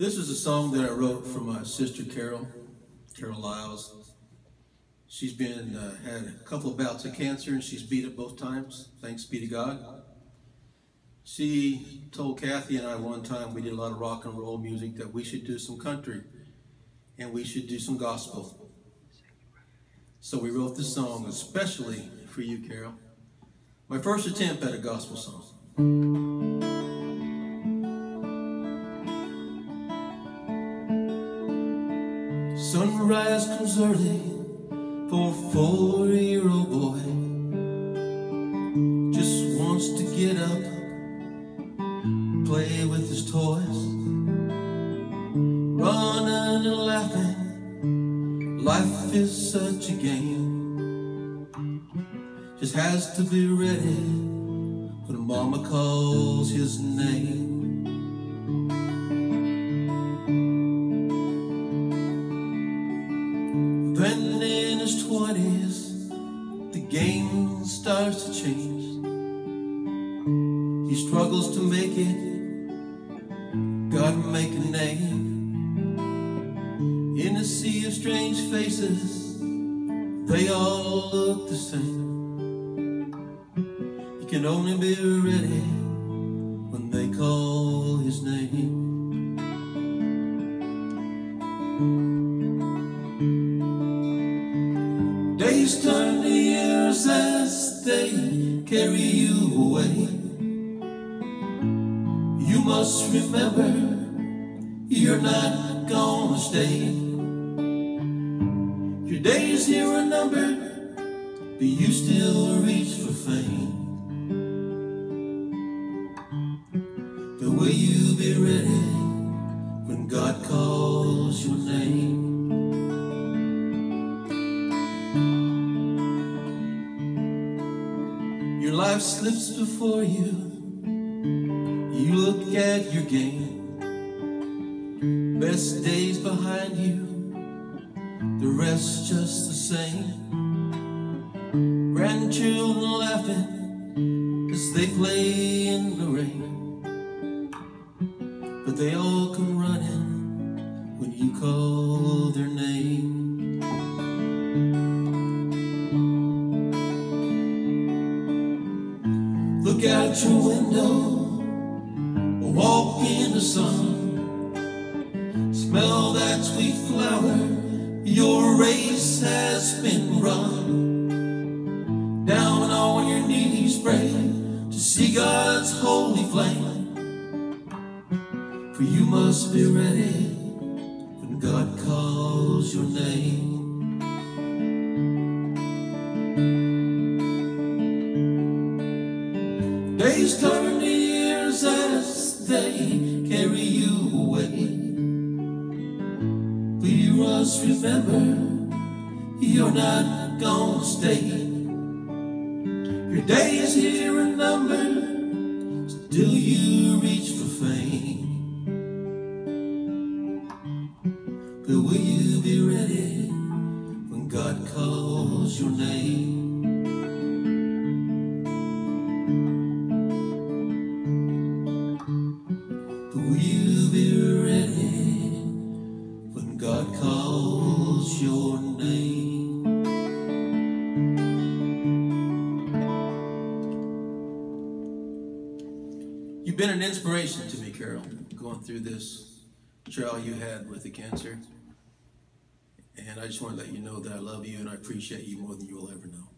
This is a song that I wrote for my sister Carol, Carol Lyles. She's been uh, had a couple of bouts of cancer and she's beat it both times. Thanks be to God. She told Kathy and I one time we did a lot of rock and roll music that we should do some country and we should do some gospel. So we wrote this song especially for you, Carol. My first attempt at a gospel song. Sunrise comes early for a four-year-old boy. Just wants to get up, play with his toys, running and laughing. Life is such a game. Just has to be ready when mama calls his name. Then in his twenties, the game starts to change. He struggles to make it, gotta make a name. In a sea of strange faces, they all look the same. He can only be ready when they call his name. Days turn to years as they carry you away. You must remember you're not gonna stay. Your days here are numbered, but you still reach for fame. But will you be ready when God calls your name? Life slips before you. You look at your game. Best days behind you, the rest just the same. Grandchildren laughing as they play in the rain. But they all come running when you call their name. Look out your window, walk in the sun. Smell that sweet flower, your race has been run. Down on your knees, pray to see God's holy flame. For you must be ready when God calls your name. Days turn to years as they carry you away. You must remember you're not gonna stay. Your days here are numbered, still you reach for fame. But will you be ready when God calls your name? God calls your name? You've been an inspiration to me, Carol, going through this trial you had with the cancer. And I just want to let you know that I love you and I appreciate you more than you will ever know.